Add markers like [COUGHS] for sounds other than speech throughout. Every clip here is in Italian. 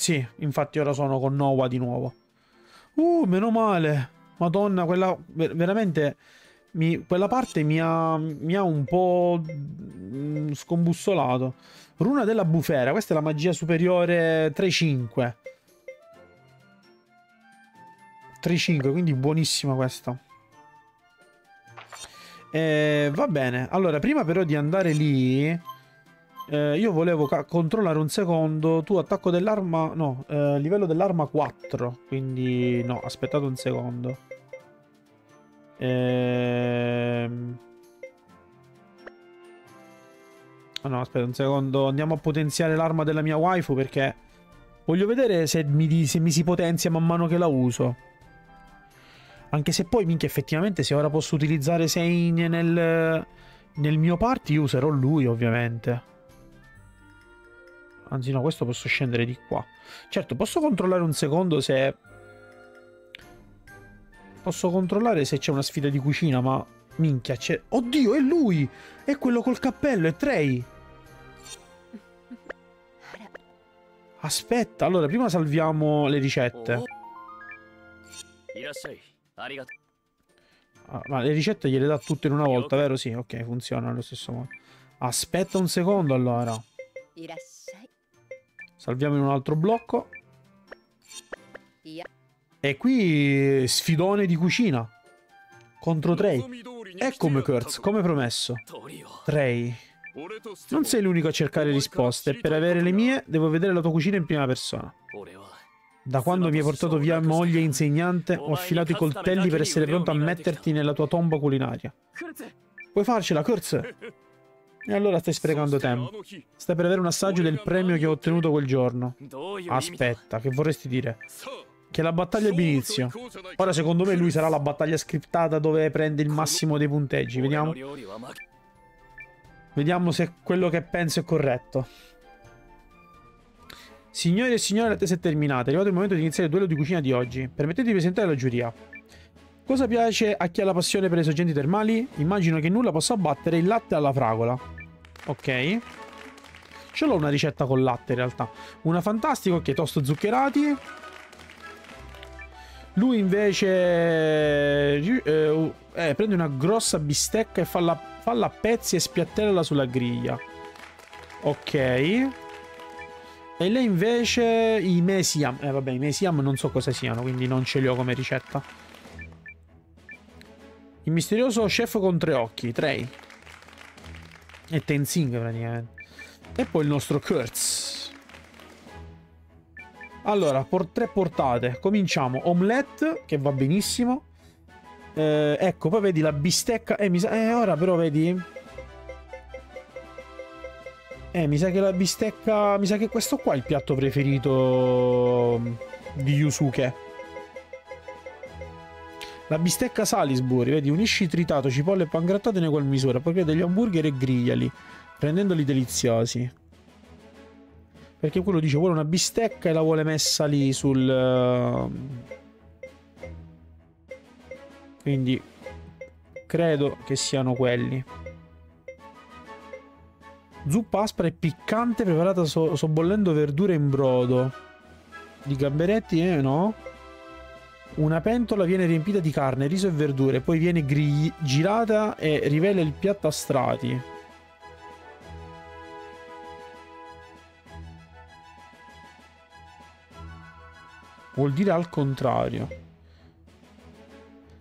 Sì, infatti ora sono con Noah di nuovo. Uh, meno male. Madonna, quella veramente mi, quella parte mi ha, mi ha un po' mm, scombussolato. Runa della bufera, questa è la magia superiore 3-5. 3-5, quindi buonissima questa. Eh, va bene, allora prima però di andare lì, eh, io volevo controllare un secondo, tu attacco dell'arma, no, eh, livello dell'arma 4, quindi no, aspettate un secondo. Ehm... Oh no, aspetta un secondo. Andiamo a potenziare l'arma della mia waifu perché voglio vedere se mi, se mi si potenzia man mano che la uso. Anche se poi, minchia, effettivamente se ora posso utilizzare Sein nel, nel mio party, userò lui, ovviamente. Anzi no, questo posso scendere di qua. Certo, posso controllare un secondo se Posso controllare se c'è una sfida di cucina, ma... Minchia, c'è... Oddio, è lui! È quello col cappello, è Trey! Aspetta, allora, prima salviamo le ricette. Oh. Ah, ma le ricette gliele dà tutte in una volta, vero? Sì, ok, funziona allo stesso modo. Aspetta un secondo, allora. Salviamo in un altro blocco. E qui sfidone di cucina. Contro Trey. Eccomi Kurtz, come promesso. Trey. Non sei l'unico a cercare risposte. Per avere le mie, devo vedere la tua cucina in prima persona. Da quando mi hai portato via moglie e insegnante, ho affilato i coltelli per essere pronto a metterti nella tua tomba culinaria. Puoi farcela, Kurtz? E allora stai sprecando tempo. Stai per avere un assaggio del premio che ho ottenuto quel giorno. Aspetta, che vorresti dire? Che la battaglia ebbe inizio. Ora secondo me lui sarà la battaglia scriptata dove prende il massimo dei punteggi. Vediamo. Vediamo se quello che penso è corretto. Signori e signori, l'attesa è terminata. È arrivato il momento di iniziare il duello di cucina di oggi. Permettete di presentare la giuria. Cosa piace a chi ha la passione per le sorgenti termali? Immagino che nulla possa battere il latte alla fragola. Ok. Ce l'ho una ricetta con latte in realtà. Una fantastica, ok, toast zuccherati. Lui invece eh, eh, prende una grossa bistecca e falla, falla a pezzi e spiattella sulla griglia. Ok. E lei invece i mesiam. Eh vabbè, i mesiam non so cosa siano, quindi non ce li ho come ricetta. Il misterioso chef con tre occhi, Trey. E Tenzing praticamente. E poi il nostro Kurtz. Allora, tre portate. Cominciamo. Omelette, che va benissimo. Eh, ecco, poi vedi la bistecca. Eh, mi sa... Eh, ora però vedi... Eh, mi sa che la bistecca... Mi sa che questo qua è il piatto preferito di Yusuke. La bistecca Salisbury, vedi, unisci tritato, cipolle e pangrattate in qual misura, poi degli hamburger e grigliali, rendendoli deliziosi. Perché quello dice vuole una bistecca e la vuole messa lì sul... Eh, quindi credo che siano quelli. Zuppa aspra e piccante preparata so sobbollendo verdure in brodo. Di gamberetti, eh, no? Una pentola viene riempita di carne, riso e verdure, poi viene girata e rivela il piatto a strati. Vuol dire al contrario.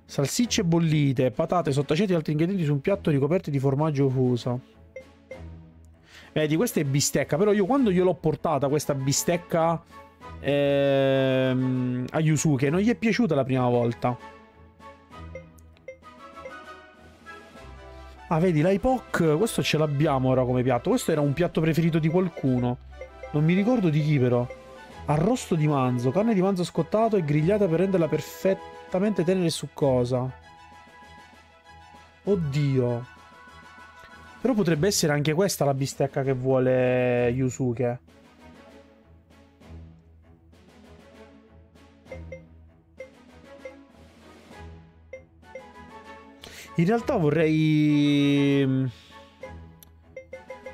Salsicce bollite, patate, sottaceti e altri ingredienti su un piatto ricoperti di formaggio fuso. Vedi, questa è bistecca, però io quando gliel'ho portata questa bistecca ehm, a Yusuke non gli è piaciuta la prima volta. Ah, vedi, l'IPOC, questo ce l'abbiamo ora come piatto. Questo era un piatto preferito di qualcuno. Non mi ricordo di chi però. Arrosto di manzo, carne di manzo scottato e grigliata per renderla perfettamente tenera e succosa. Oddio. Però potrebbe essere anche questa la bistecca che vuole Yusuke. In realtà vorrei...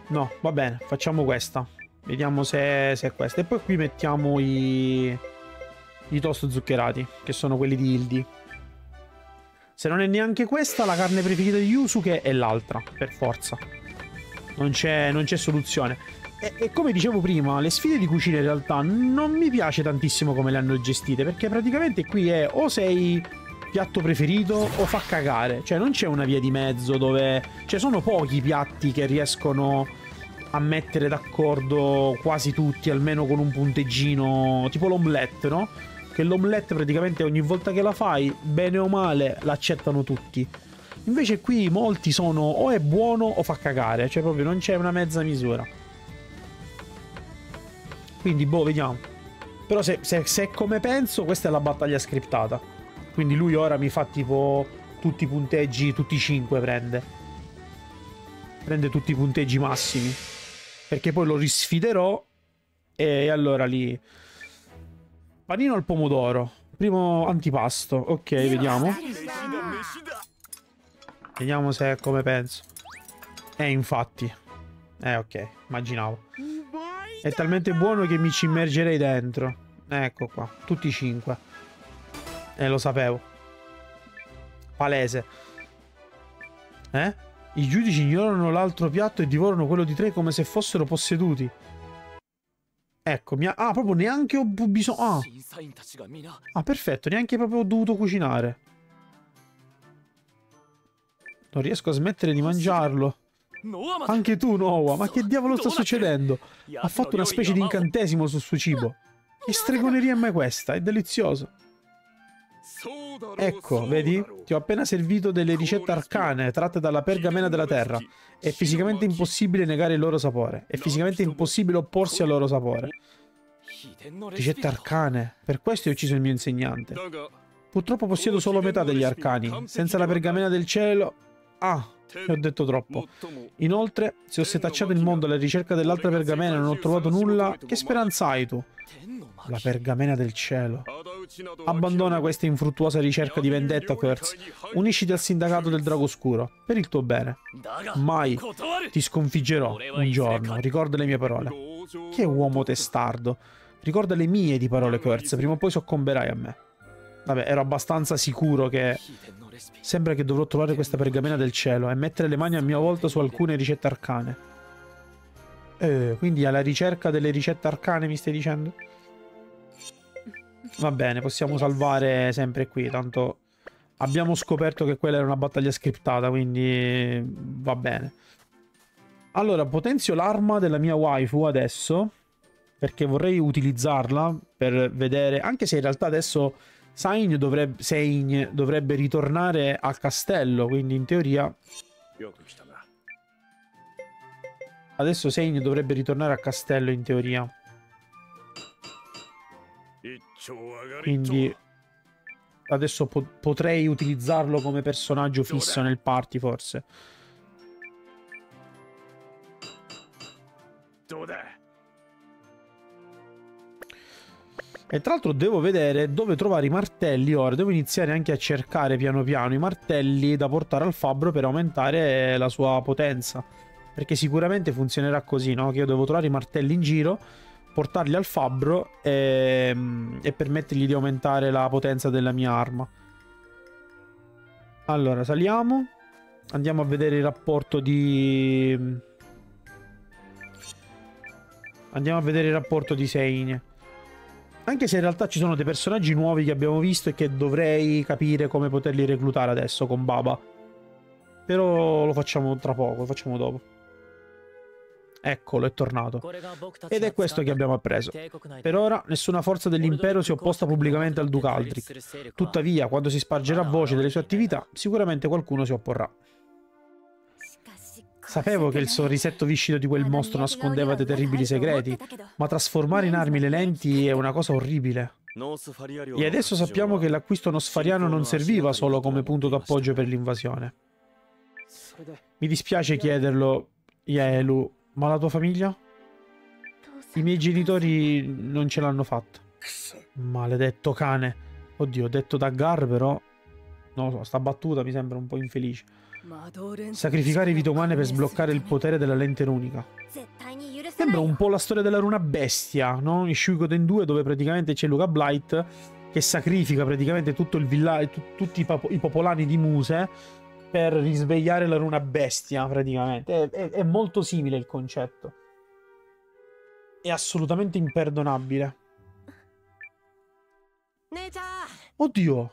No, va bene, facciamo questa. Vediamo se, se, è questa. E poi qui mettiamo i, i toast zuccherati, che sono quelli di Hildi. Se non è neanche questa, la carne preferita di Yusuke è l'altra, per forza. Non c'è, non c'è soluzione. E, e, come dicevo prima, le sfide di cucina in realtà non mi piace tantissimo come le hanno gestite, perché praticamente qui è o sei piatto preferito o fa cagare. Cioè non c'è una via di mezzo dove... Cioè sono pochi piatti che riescono a mettere d'accordo quasi tutti, almeno con un punteggino, tipo l'omelette, no? Che l'omelette praticamente ogni volta che la fai, bene o male, l'accettano tutti. Invece qui molti sono o è buono o fa cagare, cioè proprio non c'è una mezza misura. Quindi, boh, vediamo. Però se, se, se come penso, questa è la battaglia scriptata. Quindi lui ora mi fa tipo tutti i punteggi, tutti i 5 prende. Prende tutti i punteggi massimi. Perché poi lo risfiderò e allora lì... Panino al pomodoro. Primo antipasto. Ok, vediamo. Vediamo se è come penso. Eh, infatti. Eh, ok. Immaginavo. È talmente buono che mi ci immergerei dentro. Ecco qua. Tutti e cinque. Eh, lo sapevo. Palese. Eh? I giudici ignorano l'altro piatto e divorano quello di tre come se fossero posseduti. Ecco, mi ha... Ah, proprio neanche ho bisogno... Ah. ah, perfetto, neanche proprio ho dovuto cucinare. Non riesco a smettere di mangiarlo. Anche tu, Noah, ma che diavolo sta succedendo? Ha fatto una specie di incantesimo sul suo cibo. Che stregoneria è mai questa? È delizioso. Ecco, vedi? Ti ho appena servito delle ricette arcane tratte dalla pergamena della terra. È fisicamente impossibile negare il loro sapore. È fisicamente impossibile opporsi al loro sapore. Ricette arcane. Per questo ho ucciso il mio insegnante. Purtroppo possiedo solo metà degli arcani. Senza la pergamena del cielo... Ah, ne ho detto troppo. Inoltre, se ho setacciato il mondo alla ricerca dell'altra pergamena e non ho trovato nulla, che speranza hai tu? La pergamena del cielo. Abbandona questa infruttuosa ricerca di vendetta, Kurtz. Unisciti al sindacato del Drago Oscuro, per il tuo bene. Mai ti sconfiggerò un giorno, ricorda le mie parole. Che uomo testardo. Ricorda le mie di parole, Kurtz, prima o poi soccomberai a me. Vabbè, ero abbastanza sicuro che... Sembra che dovrò trovare questa pergamena del cielo e mettere le mani a mia volta su alcune ricette arcane. Eh, quindi alla ricerca delle ricette arcane mi stai dicendo? Va bene, possiamo salvare sempre qui, tanto abbiamo scoperto che quella era una battaglia scriptata, quindi va bene. Allora, potenzio l'arma della mia waifu adesso, perché vorrei utilizzarla per vedere, anche se in realtà adesso Sain dovrebbe, Sein dovrebbe ritornare al castello, quindi in teoria... Adesso Sein dovrebbe ritornare al castello in teoria. Quindi adesso po potrei utilizzarlo come personaggio fisso nel party forse. E tra l'altro devo vedere dove trovare i martelli ora. Devo iniziare anche a cercare piano piano i martelli da portare al fabbro per aumentare la sua potenza. Perché sicuramente funzionerà così, no? Che io devo trovare i martelli in giro portarli al fabbro e, e permettergli di aumentare la potenza della mia arma. Allora, saliamo. Andiamo a vedere il rapporto di... Andiamo a vedere il rapporto di Sein. Anche se in realtà ci sono dei personaggi nuovi che abbiamo visto e che dovrei capire come poterli reclutare adesso con Baba. Però lo facciamo tra poco, lo facciamo dopo. Eccolo, è tornato. Ed è questo che abbiamo appreso. Per ora, nessuna forza dell'impero si è opposta pubblicamente al Duca Aldrich. Tuttavia, quando si spargerà voce delle sue attività, sicuramente qualcuno si opporrà. Sapevo che il sorrisetto viscido di quel mostro nascondeva dei terribili segreti, ma trasformare in armi le lenti è una cosa orribile. E adesso sappiamo che l'acquisto nosfariano non serviva solo come punto d'appoggio per l'invasione. Mi dispiace chiederlo, Yaelu, ma la tua famiglia? I miei genitori non ce l'hanno fatta. Maledetto cane. Oddio, detto da Gar però... Non lo so, sta battuta mi sembra un po' infelice. Sacrificare vite umane per sbloccare il potere della lente runica. Sembra un po' la storia della runa bestia, no? In Shugoden 2 dove praticamente c'è Luca Blight che sacrifica praticamente tutto il villaggio, tutti i, i, popolani di Muse per risvegliare la runa bestia praticamente. È, è, molto simile il concetto. È assolutamente imperdonabile. Oddio!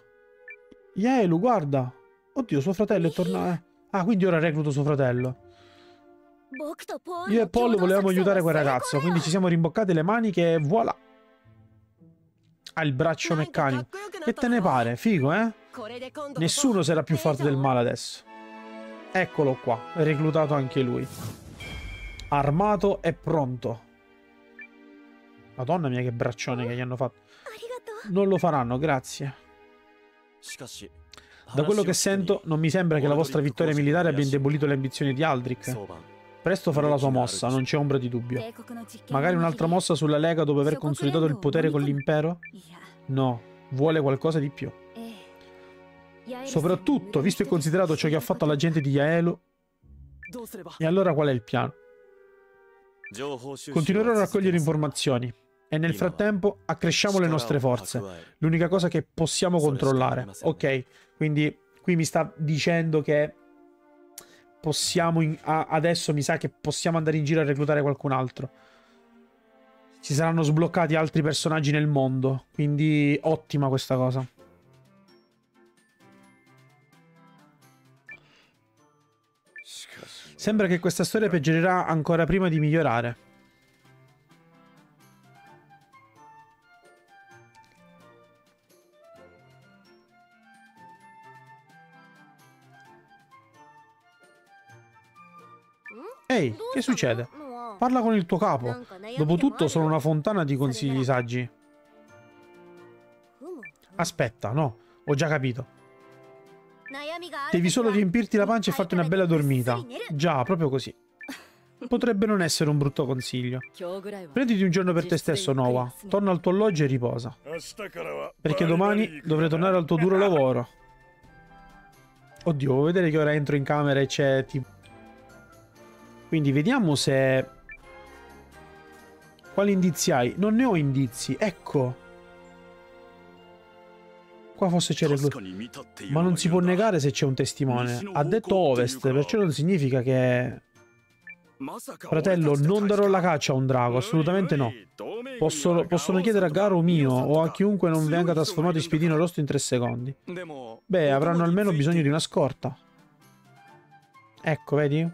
Yaelu, guarda! Oddio, suo fratello è tornato. Ah, quindi ora recluto suo fratello. Io e Paul volevamo aiutare quel ragazzo, quindi ci siamo rimboccate le maniche e voilà. Ha il braccio meccanico. Che te ne pare? Figo, eh? Nessuno sarà più forte del male adesso. Eccolo qua, reclutato anche lui. Armato e pronto. Madonna mia che braccione che gli hanno fatto. Non lo faranno, grazie. Da quello che sento, non mi sembra che la vostra vittoria militare abbia indebolito le ambizioni di Aldrich. Presto farà la sua mossa, non c'è ombra di dubbio. Magari un'altra mossa sulla Lega dopo aver consolidato il potere con l'impero? No, vuole qualcosa di più. Soprattutto, visto e considerato ciò che ha fatto alla gente di Yaelu. E allora qual è il piano? Continuerò a raccogliere informazioni. E nel frattempo accresciamo le nostre forze. L'unica cosa che possiamo controllare. Ok, quindi qui mi sta dicendo che possiamo... In, adesso mi sa che possiamo andare in giro a reclutare qualcun altro. Ci saranno sbloccati altri personaggi nel mondo. Quindi ottima questa cosa. Sembra che questa storia peggiorerà ancora prima di migliorare. Ehi, che succede? Parla con il tuo capo. Dopotutto sono una fontana di consigli saggi. Aspetta, no, ho già capito. Devi solo riempirti la pancia e farti una bella dormita. Già, proprio così. [LAUGHS] Potrebbe non essere un brutto consiglio. Prenditi un giorno per te stesso, Noah. Torna al tuo alloggio e riposa. Perché domani dovrai tornare al tuo duro lavoro. Oddio, vuoi vedere che ora entro in camera e c'è tipo... Quindi vediamo se... Quali indizi hai? Non ne ho indizi. Ecco. Qua forse c'è il... Ma non si può negare se c'è un testimone. Ha detto ovest, perciò non significa che... Fratello, non darò la caccia a un drago, assolutamente no. Possono, possono chiedere a Garo mio o a chiunque non venga trasformato in spiedino rosto in tre secondi. Beh, avranno almeno bisogno di una scorta. Ecco, vedi?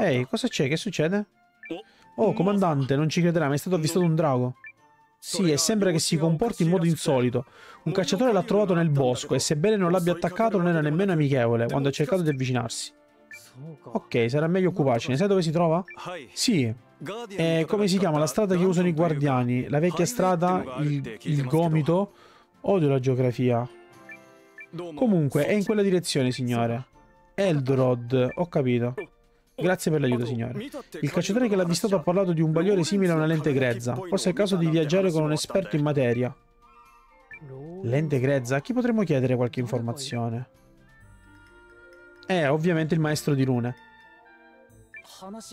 Ehi, cosa c'è? Che succede? Oh, comandante, non ci crederà, ma è stato avvistato un drago. Sì, e sembra che si comporti in modo insolito. Un cacciatore l'ha trovato nel bosco e sebbene non l'abbia attaccato non era nemmeno amichevole quando ha cercato di avvicinarsi. Ok, sarà meglio occuparci. Ne sai dove si trova? Sì. E come si chiama? La strada che usano i guardiani. La vecchia strada, il, il gomito. Odio la geografia. Comunque, è in quella direzione, signore. Eldrod, ho capito. Grazie per l'aiuto, signore. Il cacciatore che l'ha avvistato ha parlato di un bagliore simile a una lente grezza. Forse è il caso di viaggiare con un esperto in materia. Lente grezza? A chi potremmo chiedere qualche informazione? Eh, ovviamente il maestro di rune.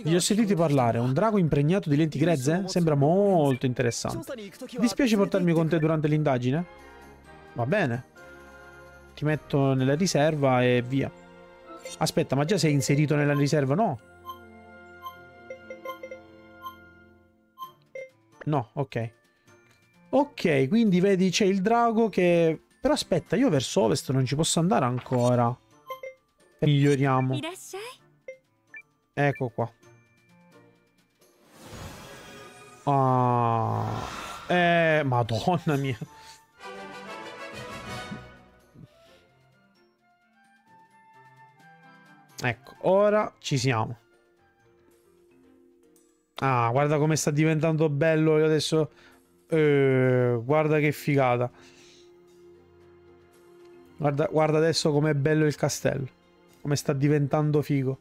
Vi ho sentiti parlare. Un drago impregnato di lenti grezze? Sembra molto interessante. Ti dispiace portarmi con te durante l'indagine? Va bene. Ti metto nella riserva e via. Aspetta, ma già sei inserito nella riserva? No. No, ok. Ok, quindi vedi c'è il drago che... Però aspetta, io verso ovest non ci posso andare ancora. Miglioriamo. Ecco qua. Ah... Eh, madonna mia. Ecco, ora ci siamo. Ah, guarda come sta diventando bello. Io adesso... Eh, guarda che figata. Guarda, guarda adesso com'è bello il castello. Come sta diventando figo.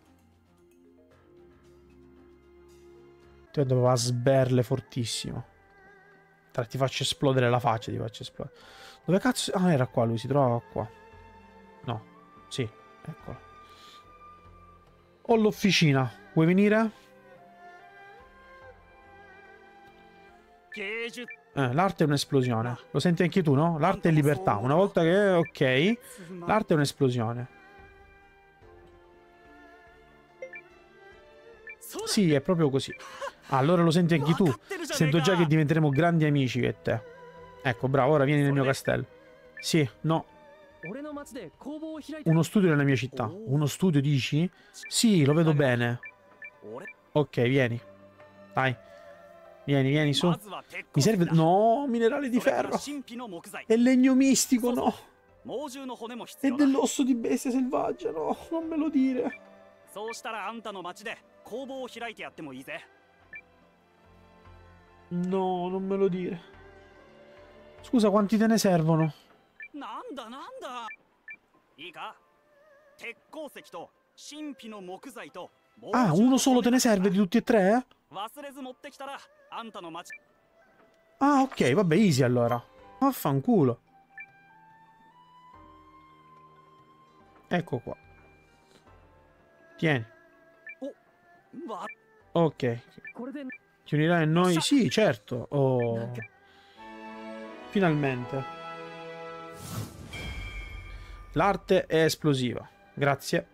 Ti vedo a sberle fortissimo. Tra, ti faccio esplodere la faccia, ti faccio esplodere. Dove cazzo... Ah, era qua, lui si trovava qua. No, sì. Eccolo. Ho l'officina. Vuoi venire? Eh, l'arte è un'esplosione. Lo senti anche tu, no? L'arte è libertà. Una volta che... Ok. L'arte è un'esplosione. Sì, è proprio così. Ah, allora lo senti anche tu. Sento già che diventeremo grandi amici e te. Ecco, bravo, ora vieni nel mio castello. Sì, no. Uno studio nella mia città. Uno studio, dici? Sì, lo vedo bene. Ok, vieni. Dai. Vieni, vieni su. Mi serve... No, minerale di ferro. E legno mistico, no. E dell'osso di bestia selvaggia, no. Non me lo dire. No, non me lo dire. Scusa, quanti te ne servono? で工房を開いてやってもいいぜ No, non me lo dire. Scusa, quanti te ne servono? Ah, uno solo te ne serve di tutti e tre? Eh? Ah, ok, vabbè, easy allora. Vaffanculo. Ecco qua. Tieni. Ok. Ti unirai a noi? Sì, certo. Oh. Finalmente. L'arte è esplosiva. Grazie.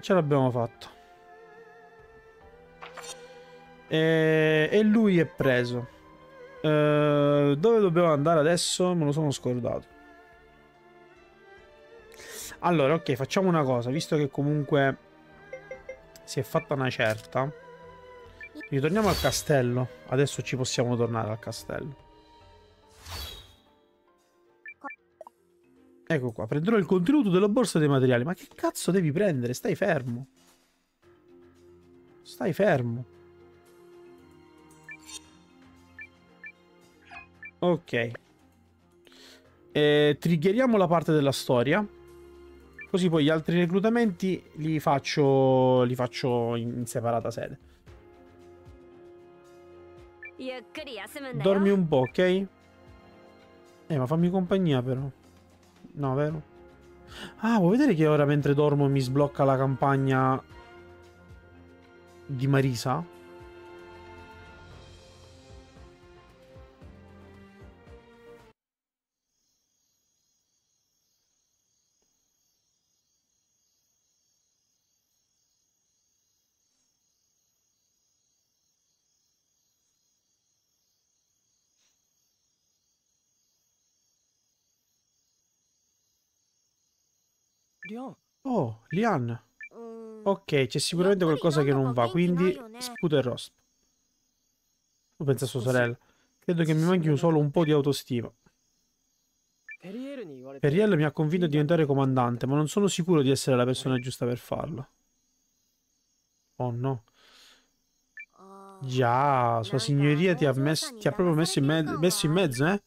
Ce l'abbiamo fatta. E... e, lui è preso. Uh, dove dobbiamo andare adesso? Me lo sono scordato. Allora, ok, facciamo una cosa. Visto che comunque si è fatta una certa, ritorniamo al castello. Adesso ci possiamo tornare al castello. Ecco qua, prenderò il contenuto della borsa dei materiali. Ma che cazzo devi prendere? Stai fermo. Stai fermo. Ok. Eh, triggeriamo la parte della storia. Così poi gli altri reclutamenti li faccio, li faccio in separata sede. Dormi un po', ok? Eh, ma fammi compagnia però. No, vero? Ah, vuoi vedere che ora mentre dormo mi sblocca la campagna di Marisa? Lian. Mm, ok, c'è sicuramente qualcosa che non va, quindi sputa il rospo. Tu pensa a sua sorella. Credo che mi manchi solo un po' di autostima. Periel mi ha convinto a diventare comandante, ma non sono sicuro di essere la persona giusta per farlo. Oh no. Già, sua signoria ti ha, messo, ti ha proprio messo in, messo in mezzo, eh?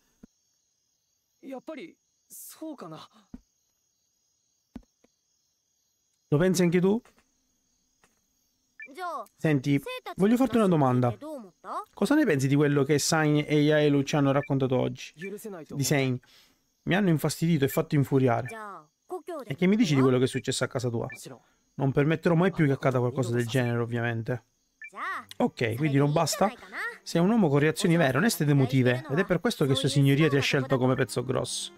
Lo pensi anche tu? Senti, voglio farti una domanda. Cosa ne pensi di quello che Sain e Yaelu ci hanno raccontato oggi? Di Sain. Mi hanno infastidito e fatto infuriare. E che mi dici di quello che è successo a casa tua? Non permetterò mai più che accada qualcosa del genere, ovviamente. Ok, quindi non basta? Sei un uomo con reazioni vere, oneste ed emotive, ed è per questo che Sua Signoria ti ha scelto come pezzo grosso.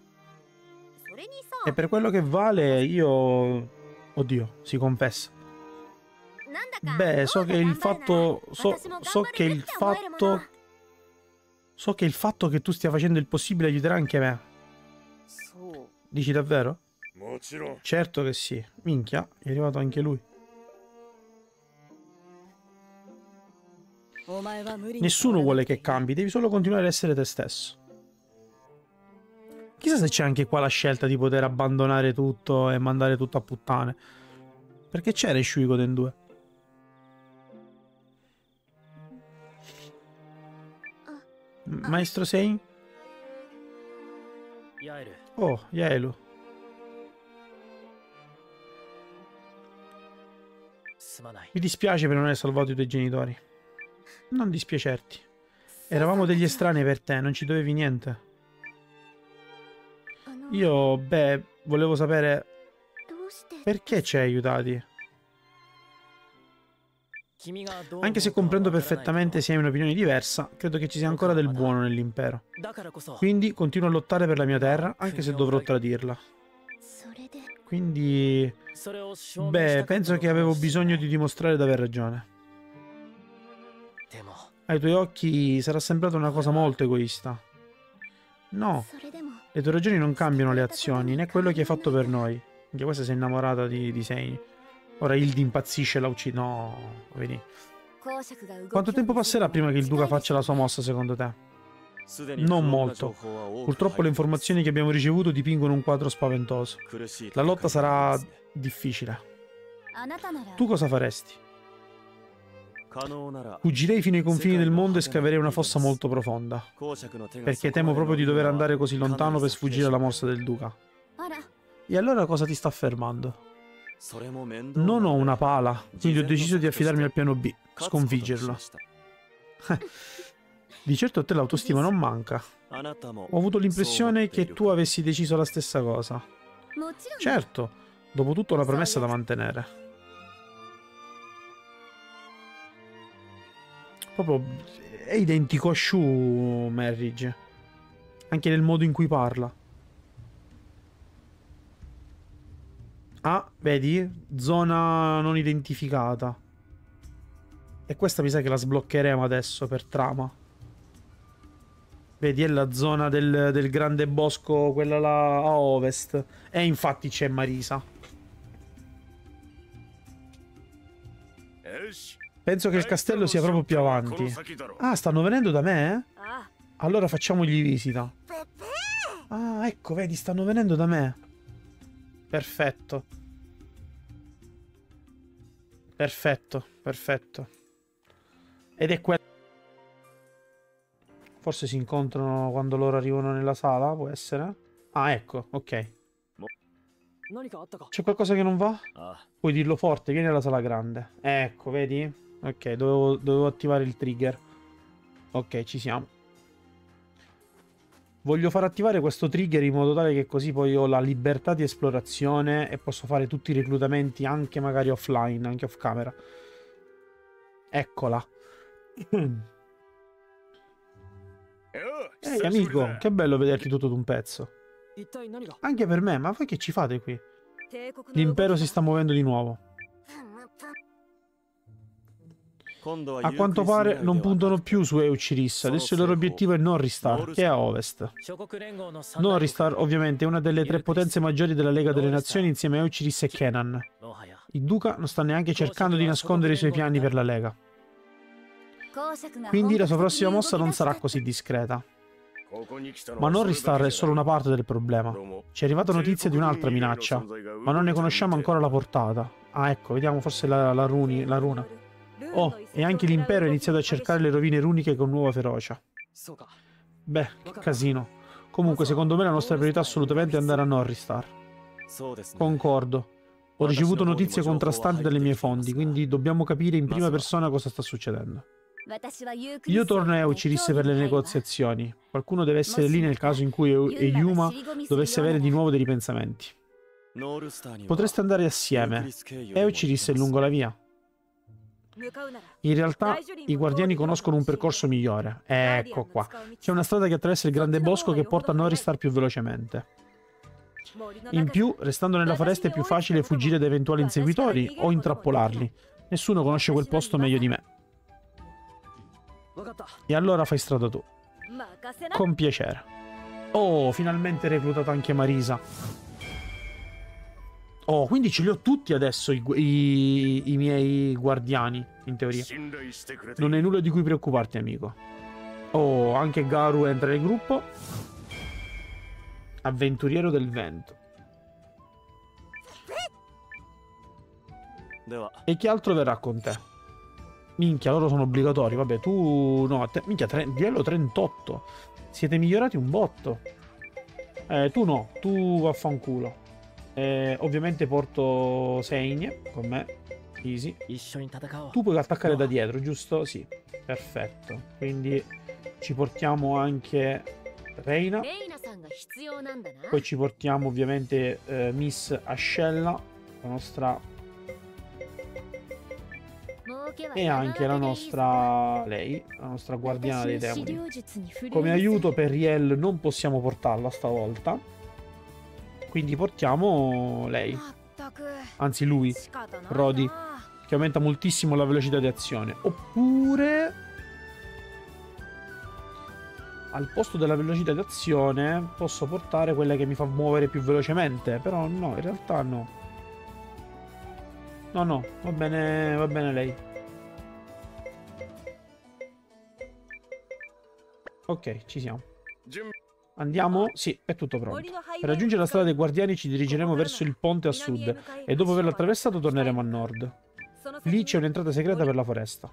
E per quello che vale, io Oddio, si confessa. Beh, so che il fatto... So, so che il fatto... So che il fatto che tu stia facendo il possibile aiuterà anche me. Dici davvero? Certo che sì. Minchia, è arrivato anche lui. Nessuno vuole che cambi, devi solo continuare ad essere te stesso. Chissà se c'è anche qua la scelta di poter abbandonare tutto e mandare tutto a puttane. Perché c'era in Shuikoden 2? Maestro Sein? Oh, Yaelu. Mi dispiace per non aver salvato i tuoi genitori. Non dispiacerti. Eravamo degli estranei per te, non ci dovevi niente. Io, beh, volevo sapere perché ci hai aiutati. Anche se comprendo perfettamente se hai un'opinione diversa, credo che ci sia ancora del buono nell'impero. Quindi continuo a lottare per la mia terra, anche se dovrò tradirla. Quindi... Beh, penso che avevo bisogno di dimostrare di aver ragione. Ai tuoi occhi sarà sembrata una cosa molto egoista. No, le tue ragioni non cambiano le azioni, né quello che hai fatto per noi. Anche questa si è innamorata di, di Sei. Ora Hildi impazzisce e la uccide. No, vedi. Quanto tempo passerà prima che il Duca faccia la sua mossa, secondo te? Non molto. Purtroppo le informazioni che abbiamo ricevuto dipingono un quadro spaventoso. La lotta sarà difficile. Tu cosa faresti? Fuggirei fino ai confini del mondo e scaverei una fossa molto profonda. Perché temo proprio di dover andare così lontano per sfuggire alla morsa del duca. E allora cosa ti sta fermando? Non ho una pala, quindi ho deciso di affidarmi al piano B, sconfiggerlo. [LAUGHS] di certo a te l'autostima non manca. Ho avuto l'impressione che tu avessi deciso la stessa cosa. Certo, dopo tutto una promessa da mantenere. Proprio è identico a Shu Marriage. Anche nel modo in cui parla. Ah, vedi? Zona non identificata. E questa mi sa che la sbloccheremo adesso per trama. Vedi, è la zona del, del grande bosco, quella là a ovest. E infatti c'è Marisa. Penso che il castello sia proprio più avanti. Ah, stanno venendo da me? Eh? Allora facciamogli visita. Ah, ecco, vedi, stanno venendo da me. Perfetto. Perfetto, perfetto. Ed è quello... Forse si incontrano quando loro arrivano nella sala, può essere? Ah, ecco, ok. C'è qualcosa che non va? Puoi dirlo forte, vieni alla sala grande. Ecco, vedi? Ok, dovevo, dovevo attivare il trigger. Ok, ci siamo. Voglio far attivare questo trigger in modo tale che così poi ho la libertà di esplorazione e posso fare tutti i reclutamenti anche magari offline, anche off camera. Eccola. [COUGHS] Ehi amico, che bello vederti tutto d'un pezzo. Anche per me, ma voi che ci fate qui? L'impero si sta muovendo di nuovo. A quanto pare non puntano più su Euciris, adesso il loro obiettivo è Norristar, che è a ovest. Norristar ovviamente è una delle tre potenze maggiori della Lega delle Nazioni insieme a Euciris e Kenan. Il duca non sta neanche cercando di nascondere i suoi piani per la Lega. Quindi la sua prossima mossa non sarà così discreta. Ma Norristar è solo una parte del problema. Ci è arrivata notizia di un'altra minaccia, ma non ne conosciamo ancora la portata. Ah ecco, vediamo forse la, la, runi, la runa. Oh, e anche l'impero ha iniziato a cercare le rovine runiche con nuova ferocia. Beh, che casino. Comunque, secondo me la nostra priorità assolutamente è andare a Norristar. Concordo. Ho ricevuto notizie contrastanti dalle mie fonti, quindi dobbiamo capire in prima persona cosa sta succedendo. Io torno a Euciris per le negoziazioni. Qualcuno deve essere lì nel caso in cui Yuma dovesse avere di nuovo dei ripensamenti. Potreste andare assieme. Euciris è lungo la via. In realtà i guardiani conoscono un percorso migliore. Ecco qua. C'è una strada che attraversa il grande bosco che porta a Noristar più velocemente. In più, restando nella foresta è più facile fuggire da eventuali inseguitori o intrappolarli. Nessuno conosce quel posto meglio di me. E allora fai strada tu. Con piacere. Oh, finalmente reclutato anche Marisa. Oh, quindi ce li ho tutti adesso i, i, i, miei guardiani, in teoria. Non hai nulla di cui preoccuparti, amico. Oh, anche Garu entra nel gruppo. Avventuriero del vento. E chi altro verrà con te? Minchia, loro sono obbligatori. Vabbè, tu... No, te... minchia, tre... livello 38. Siete migliorati un botto. Eh, tu no. Tu vaffanculo. Eh, ovviamente porto Segne con me. Easy. Tu puoi attaccare da dietro, giusto? Sì. Perfetto. Quindi ci portiamo anche Reina. Poi ci portiamo ovviamente eh, Miss Ascella, la nostra... E anche la nostra... lei, la nostra guardiana dei demoni. Come aiuto per Riel non possiamo portarla stavolta. Quindi portiamo lei. Anzi lui, Rodi, che aumenta moltissimo la velocità di azione. Oppure al posto della velocità di azione posso portare quella che mi fa muovere più velocemente. Però no, in realtà no. No, no, va bene, va bene lei. Ok, ci siamo. Andiamo? Sì, è tutto pronto. Per raggiungere la strada dei guardiani ci dirigeremo verso il ponte a sud e dopo averlo attraversato torneremo a nord. Lì c'è un'entrata segreta per la foresta.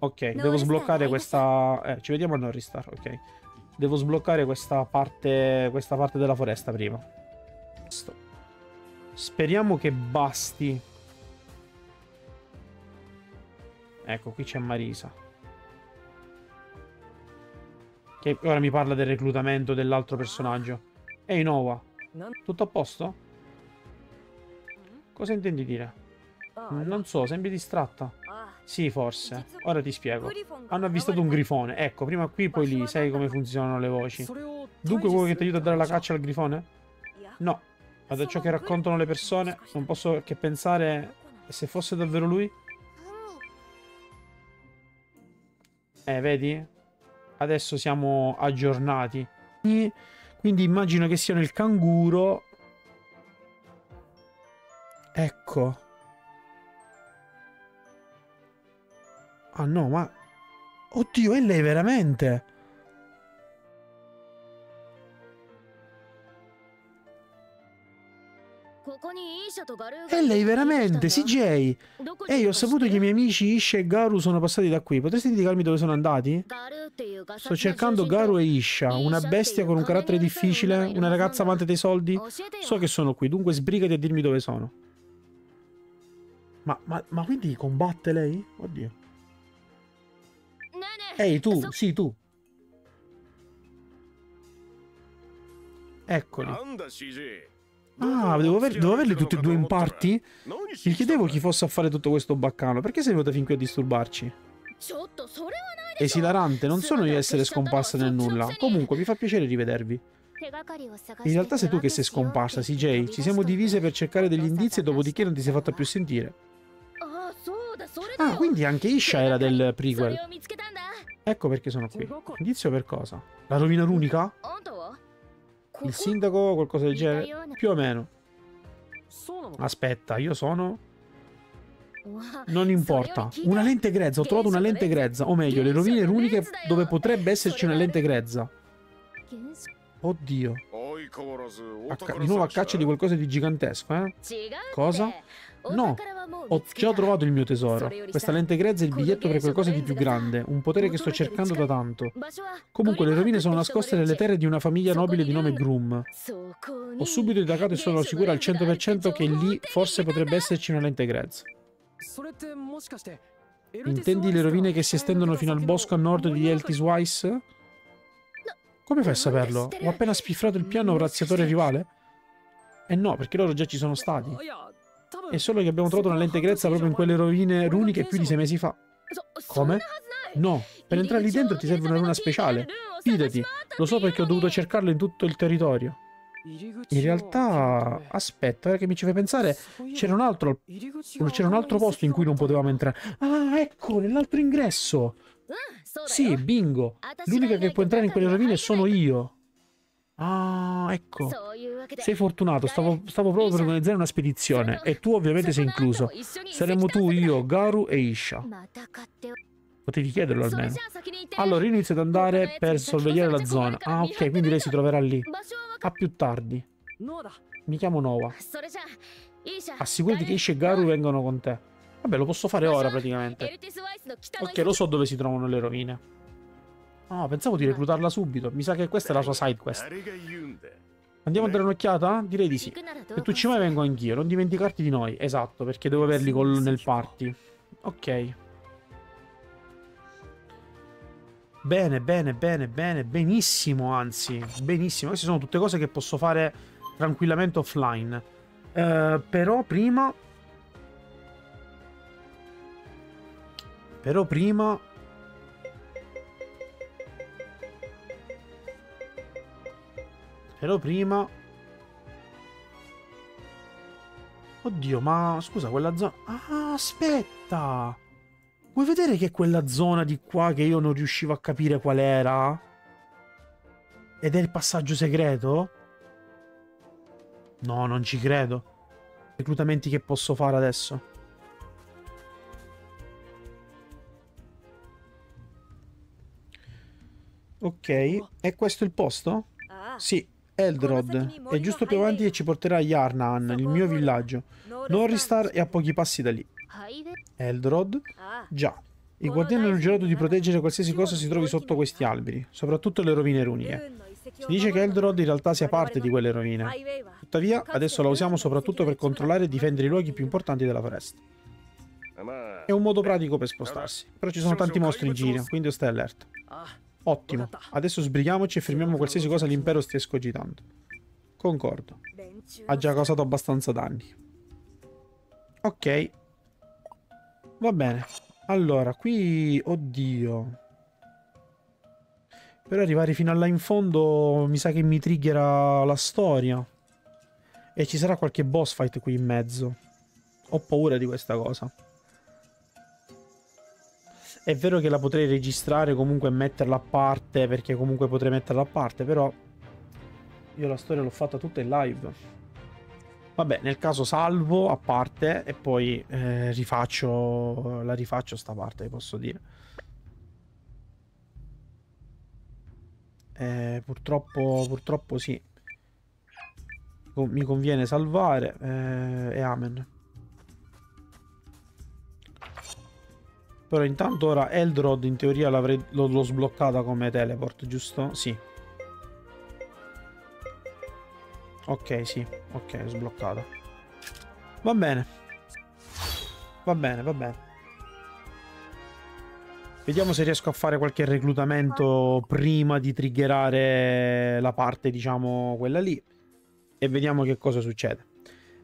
Ok, devo sbloccare questa... Eh, ci vediamo a Norristar, ok. Devo sbloccare questa parte, questa parte della foresta prima. Speriamo che basti. Ecco, qui c'è Marisa. Che ora mi parla del reclutamento dell'altro personaggio. Ehi, Nova. Tutto a posto? Cosa intendi dire? Non so, sembri distratta. Sì, forse. Ora ti spiego. Hanno avvistato un grifone. Ecco, prima qui, poi lì. Sai come funzionano le voci. Dunque vuoi che ti aiuti a dare la caccia al grifone? No. Ma da ciò che raccontano le persone, non posso che pensare se fosse davvero lui? Eh, vedi? Adesso siamo aggiornati. Quindi immagino che siano il canguro. Ecco. Ah no, ma... Oddio, è lei veramente? È lei veramente, CJ! Ehi, ho saputo che i miei amici Isha e Garu sono passati da qui. Potresti indicarmi dove sono andati? Sto cercando Garu e Isha, una bestia con un carattere difficile, una ragazza amante dei soldi. So che sono qui, dunque sbrigati a dirmi dove sono. Ma, ma, ma quindi combatte lei? Oddio. Ehi, tu, sì, tu. Eccoli. Ah, devo, aver, devo averli tutti e due in parti? Mi chiedevo chi fosse a fare tutto questo baccano. Perché sei venuta fin qui a disturbarci? Esilarante, non sono io a essere scomparsa nel nulla. Comunque, mi fa piacere rivedervi. In realtà sei tu che sei scomparsa, CJ. Ci siamo divise per cercare degli indizi e dopodiché non ti sei fatta più sentire. Ah, quindi anche Isha era del prequel. Ecco perché sono qui. Indizio per cosa? La rovina runica? Il sindaco, qualcosa del genere? Più o meno. Aspetta, io sono... Non importa. Una lente grezza, ho trovato una lente grezza. O meglio, le rovine runiche dove potrebbe esserci una lente grezza. Oddio. di nuovo a caccia di qualcosa di gigantesco, eh? Cosa? No, ho già trovato il mio tesoro. Questa lente grezza è il biglietto per qualcosa di più grande, un potere che sto cercando da tanto. Comunque le rovine sono nascoste nelle terre di una famiglia nobile di nome Groom. Ho subito indagato e sono sicuro al 100% che lì forse potrebbe esserci una lente grezza. Intendi le rovine che si estendono fino al bosco a nord di Eltis Weiss? Come fai a saperlo? Ho appena spiffrato il piano razziatore rivale? Eh no, perché loro già ci sono stati. È solo che abbiamo trovato una lente grezza proprio in quelle rovine runiche più di sei mesi fa. Come? No, per entrare lì dentro ti serve una runa speciale. Fidati, lo so perché ho dovuto cercarlo in tutto il territorio. In realtà, aspetta, ora che mi ci fai pensare, c'era un un altro posto in cui non potevamo entrare. Ah, ecco, nell'altro ingresso. Sì, bingo. L'unica che può entrare in quelle rovine sono io. Ah, ecco. Sei fortunato, stavo, stavo proprio per organizzare una spedizione e tu ovviamente sei incluso. Saremmo tu, io, Garu e Isha. Potevi chiederlo almeno. Allora inizio ad andare per sorvegliare la zona. Ah, ok, quindi lei si troverà lì. A più tardi. Mi chiamo Nova. Assicurati che Isha e Garu vengano con te. Vabbè, lo posso fare ora praticamente. Ok, lo so dove si trovano le rovine. Ah, pensavo di reclutarla subito. Mi sa che questa è la sua side quest. Andiamo a dare un'occhiata? Direi di sì. Se tu ci vai vengo anch'io. Non dimenticarti di noi. Esatto, perché devo averli col, nel party. Ok. Bene, bene, bene, bene, benissimo, anzi, benissimo. Queste sono tutte cose che posso fare tranquillamente offline. Uh, però prima... Però prima... Però prima... Oddio, ma scusa, quella zona... Ah, aspetta! Vuoi vedere che è quella zona di qua che io non riuscivo a capire qual era? Ed è il passaggio segreto? No, non ci credo. Reclutamenti che posso fare adesso. Ok, è questo il posto? Ah. Sì, Eldrod. È giusto più avanti e ci porterà a Yarnan, il mio villaggio. Norristar è a pochi passi da lì. Eldrod? Ah. Già. I guardiani hanno giurato di proteggere qualsiasi cosa si trovi sotto questi alberi, soprattutto le rovine runiche. Si dice che Eldrod in realtà sia parte di quelle rovine. Tuttavia, adesso la usiamo soprattutto per controllare e difendere i luoghi più importanti della foresta. È un modo pratico per spostarsi, però ci sono tanti mostri in giro, quindi stai allerta. Ottimo, adesso sbrighiamoci e fermiamo qualsiasi cosa l'impero stia escogitando. Concordo. Ha già causato abbastanza danni. Ok, Va bene. Allora, qui... Oddio. Per arrivare fino a là in fondo mi sa che mi triggera la storia. E ci sarà qualche boss fight qui in mezzo. Ho paura di questa cosa. È vero che la potrei registrare comunque e metterla a parte, perché comunque potrei metterla a parte, però io la storia l'ho fatta tutta in live. Vabbè, nel caso salvo a parte e poi eh, rifaccio, la rifaccio sta parte, posso dire. Eh, purtroppo, purtroppo sì. Mi conviene salvare eh, e amen. Però intanto ora Eldrod in teoria l'ho sbloccata come teleport, giusto? Sì. Ok, sì. Ok, sbloccata. Va bene. Va bene, va bene. Vediamo se riesco a fare qualche reclutamento prima di triggerare la parte, diciamo, quella lì. E vediamo che cosa succede.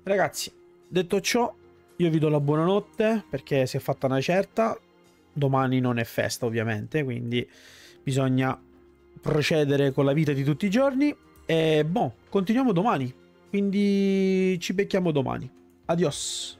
Ragazzi, detto ciò, io vi do la buonanotte perché si è fatta una certa. Domani non è festa, ovviamente, quindi bisogna procedere con la vita di tutti i giorni. E boh, continuiamo domani. Quindi ci becchiamo domani. Adios.